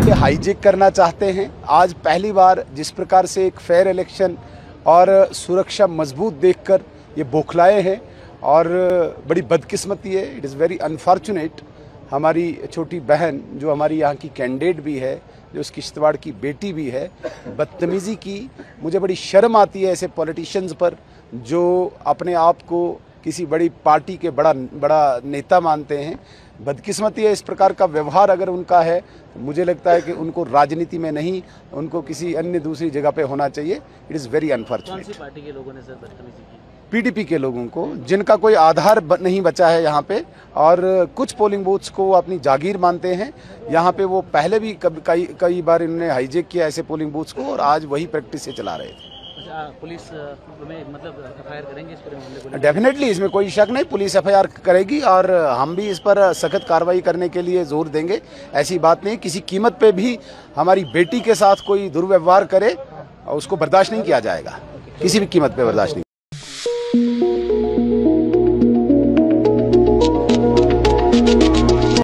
Hijack करना चाहते हैं। आज पहली बार जिस प्रकार से एक फेयर इलेक्शन और सुरक्षा मज़बूत देखकर ये बौखलाए हैं और बड़ी बदकिस्मती है। इट इज़ वेरी अनफॉर्चुनेट हमारी छोटी बहन, जो हमारी यहाँ की कैंडिडेट भी है, जो उस किश्तवाड़ की बेटी भी है, बदतमीज़ी की मुझे बड़ी शर्म आती है ऐसे पॉलिटिशियंस पर, जो अपने आप को किसी बड़ी पार्टी के बड़ा बड़ा नेता मानते हैं। बदकिस्मती है इस प्रकार का व्यवहार अगर उनका है तो मुझे लगता है कि उनको राजनीति में नहीं उनको किसी अन्य दूसरी जगह पे होना चाहिए। It is very unfortunate party के लोगों ने सर बदतमीजी की? पीडीपी के लोगों को जिनका कोई आधार ब- नहीं बचा है यहाँ पे और कुछ पोलिंग बूथ्स को वो अपनी जागीर मानते हैं। यहाँ पे वो पहले भी कई कई बार इन्होंने हाईजेक किया ऐसे पोलिंग बूथ्स को और आज वही प्रैक्टिस से चला रहे थे। पुलिस मतलब करेंगे इस डेफिनेटली इसमें कोई शक नहीं, पुलिस एफआईआर करेगी और हम भी इस पर सख्त कार्रवाई करने के लिए ज़ोर देंगे। ऐसी बात नहीं, किसी कीमत पे भी हमारी बेटी के साथ कोई दुर्व्यवहार करे, उसको बर्दाश्त नहीं किया जाएगा। किसी भी कीमत पे बर्दाश्त नहीं।